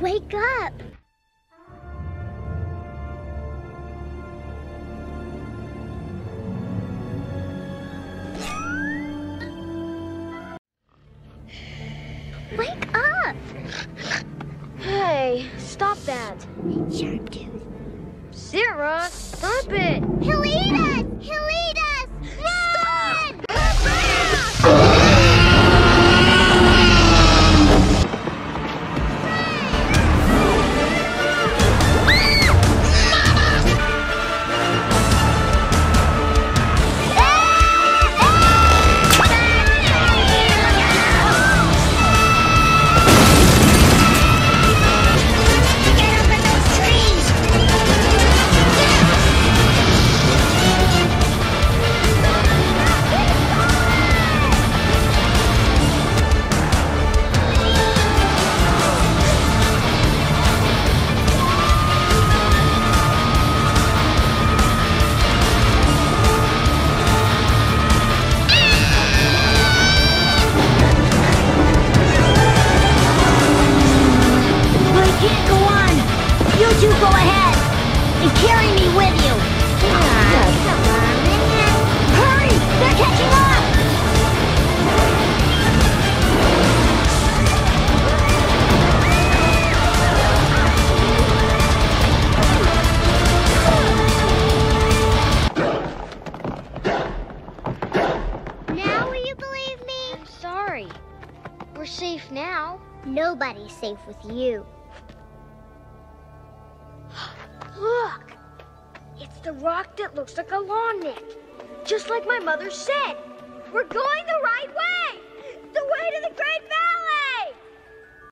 Wake up! Wake up! Hey, stop that. Sharp tooth. Cera, stop it. And carry me with you. man. Hurry! They're catching up! Now will you believe me? I'm sorry. We're safe now. Nobody's safe with you. Look! It's the rock that looks like a Longneck. Just like my mother said. We're going to!